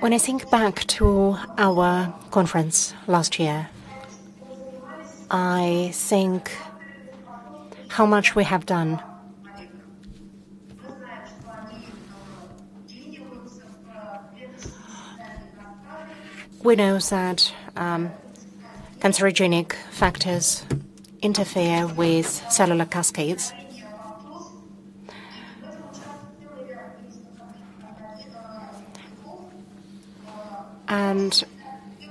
When I think back to our conference last year, I think how much we have done. We know that um, cancerogenic factors interfere with cellular cascades. And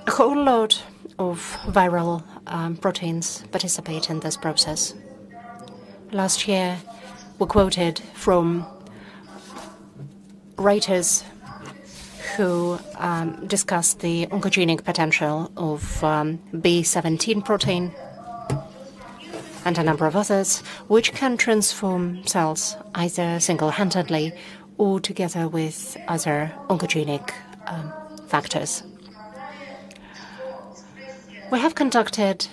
a whole lot of viral um, proteins participate in this process. Last year, we quoted from writers who um, discussed the oncogenic potential of um, B17 protein and a number of others, which can transform cells either single-handedly or together with other oncogenic um, factors. We have conducted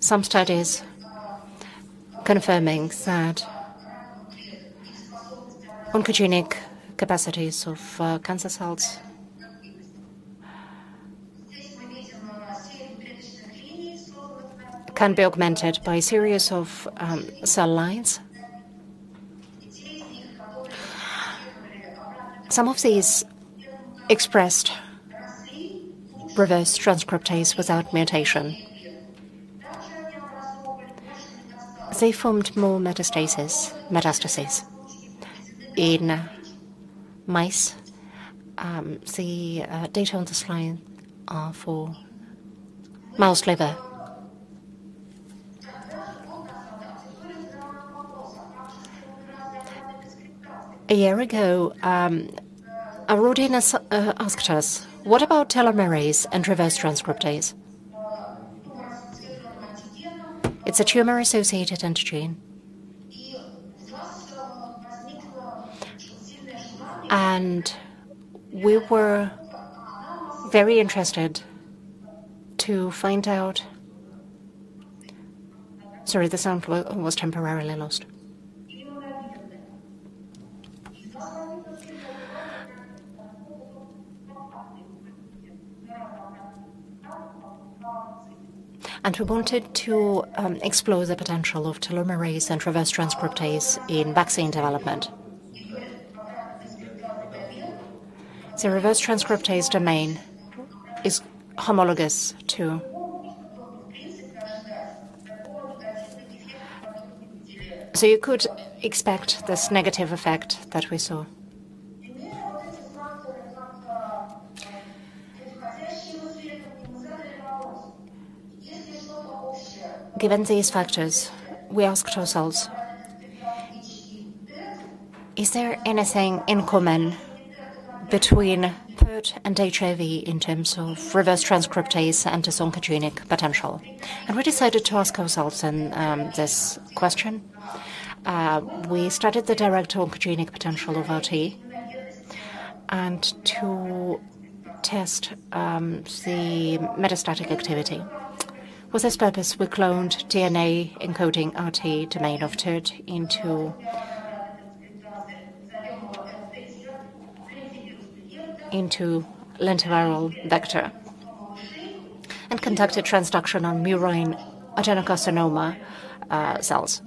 some studies confirming that oncogenic capacities of uh, cancer cells can be augmented by a series of um, cell lines. Some of these expressed reverse transcriptase without mutation. They formed more metastases, metastases in mice. Um, the uh, data on the slide are for mouse liver. A year ago, um, our audience uh, asked us, what about telomerase and reverse transcriptase? It's a tumor-associated antigen. And we were very interested to find out. Sorry, the sound was temporarily lost. And we wanted to um, explore the potential of telomerase and reverse transcriptase in vaccine development. The reverse transcriptase domain is homologous to so you could expect this negative effect that we saw. Given these factors, we asked ourselves, is there anything in common between PERT and HIV in terms of reverse transcriptase and its oncogenic potential? And we decided to ask ourselves um, this question. Uh, we studied the direct oncogenic potential of RT and to test um, the metastatic activity. For this purpose, we cloned DNA encoding RT domain of TERT into into lentiviral vector and conducted transduction on murine adenocarcinoma uh, cells.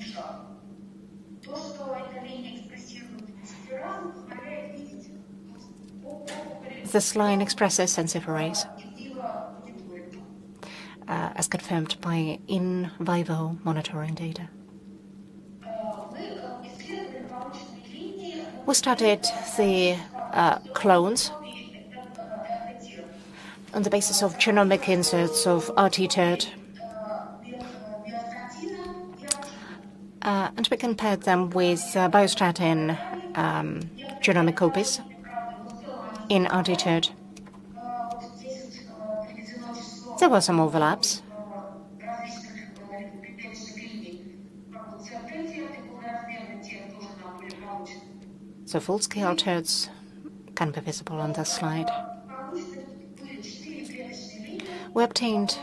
This line expresses sensiferase uh, as confirmed by in vivo monitoring data. We studied the uh, clones on the basis of genomic inserts of RT-TERT. Uh, and we compared them with uh, biostatin um, genomic copies in RT-TERT. There were some overlaps. So full-scale TERTs can be visible on this slide. We obtained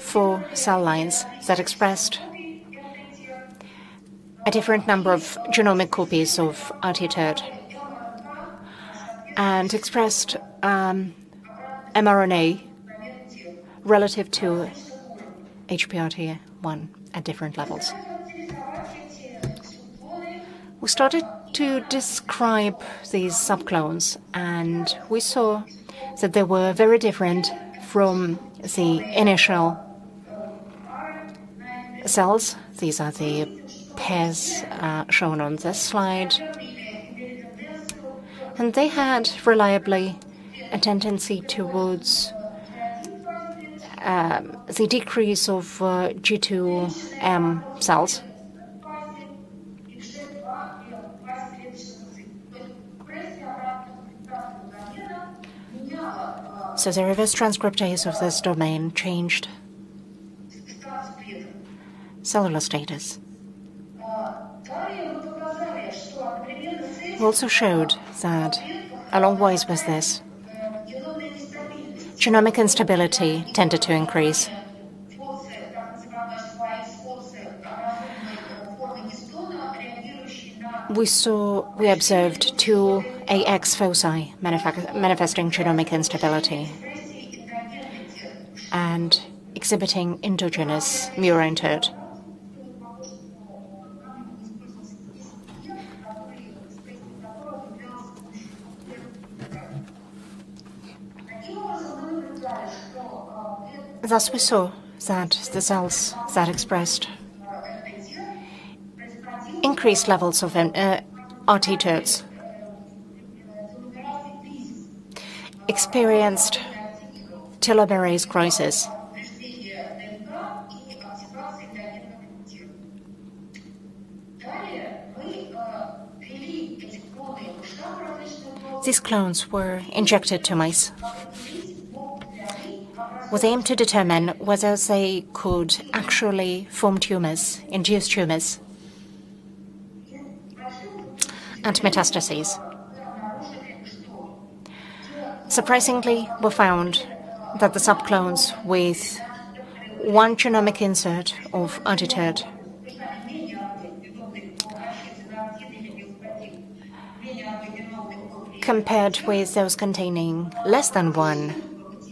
four cell lines that expressed a different number of genomic copies of RT-TERT. and expressed um, mRNA relative to HPRT1 at different levels. We started to describe these subclones, and we saw that they were very different from the initial cells. These are the pairs uh, shown on this slide. And they had reliably a tendency towards um, the decrease of uh, G2M cells. So the reverse transcriptase of this domain changed cellular status. We also showed that along ways with this, genomic instability tended to increase. We saw, we observed two AX foci manifesting genomic instability and exhibiting endogenous murine TERT. Thus, we saw that the cells that expressed increased levels of uh, experienced telomerase crisis. These clones were injected to mice with aimed to determine whether they could actually form tumors, induce tumors, and metastases. Surprisingly, we found that the subclones with one genomic insert of anti-TERT compared with those containing less than one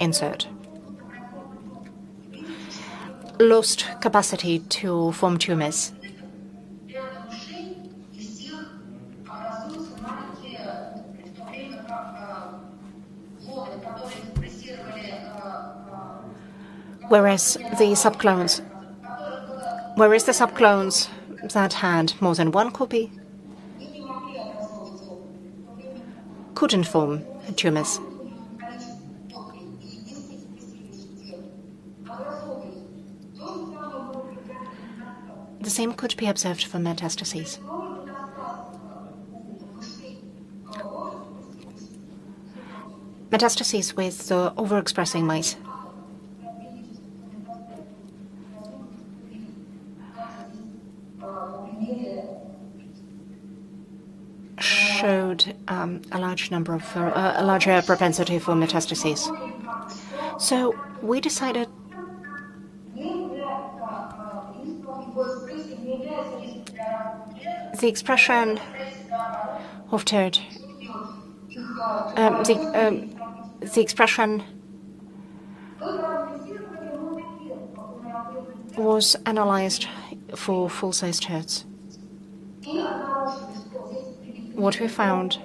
insert lost capacity to form tumors. Whereas the subclones, whereas the subclones that had more than one copy couldn't form tumors. Same could be observed for metastases. Metastases with uh, overexpressing mice. showed um, a large number of uh, a larger propensity for metastases. So we decided the expression of TERT, um, the, um, the expression was analyzed for full-sized TERTs. What we found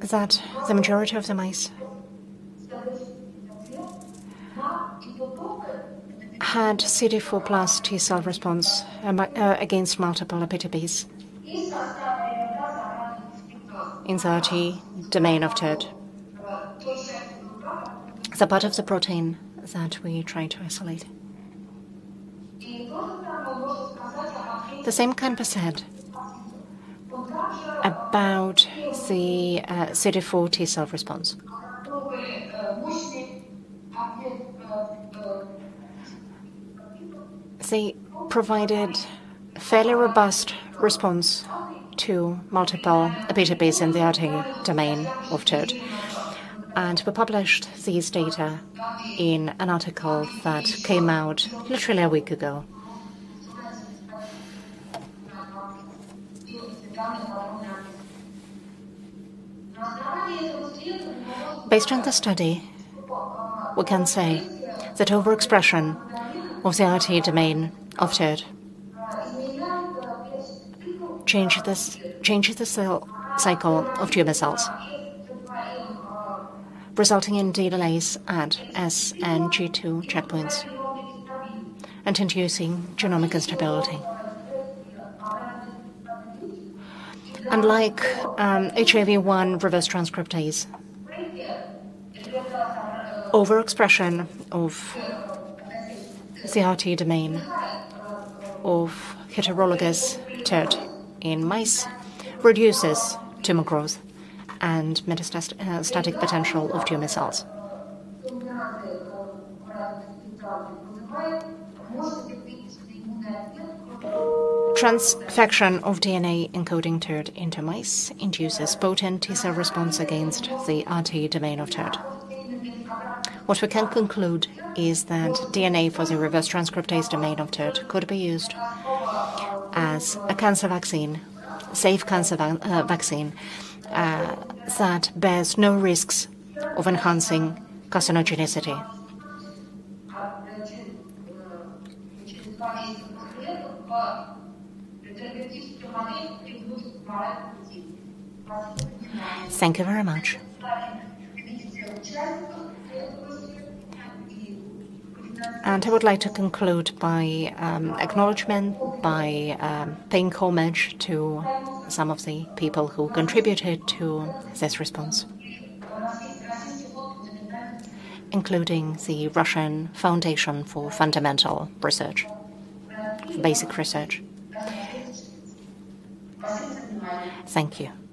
that the majority of the mice had CD4 plus T cell response uh, against multiple epitopes in the RT domain of TERT. The part of the protein that we try to isolate. The same can be said about the uh, CD4 T cell response. They provided a fairly robust response to multiple epitopes in the RT domain of TERT. And we published these data in an article that came out literally a week ago. Based on the study, we can say that overexpression of the RT domain of TERT changes the, changes the cell cycle of tumor cells, resulting in delays at S and G2 checkpoints and inducing genomic instability. Unlike um, HIV-1 reverse transcriptase, overexpression of CRT domain of heterologous TERT in mice reduces tumor growth and metastatic uh, potential of tumor cells. Transfection of DNA encoding TERT into mice induces potent T cell response against the RT domain of TERT. What we can conclude is that DNA for the reverse transcriptase domain of TERT could be used as a cancer vaccine, safe cancer va uh, vaccine uh, that bears no risks of enhancing carcinogenicity. Thank you very much. And I would like to conclude by um, acknowledgement, by um, paying homage to some of the people who contributed to this response, including the Russian Foundation for Fundamental Research, Basic Research. Thank you.